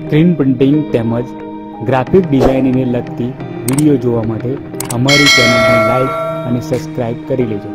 Screen printing તેમજ graphic ડિઝાઇનિંગને લગતી વીડિયો જોવા માટે અમારી ચેનલને લાઈક અને સબસ્ક્રાઇબ કરી લેજો.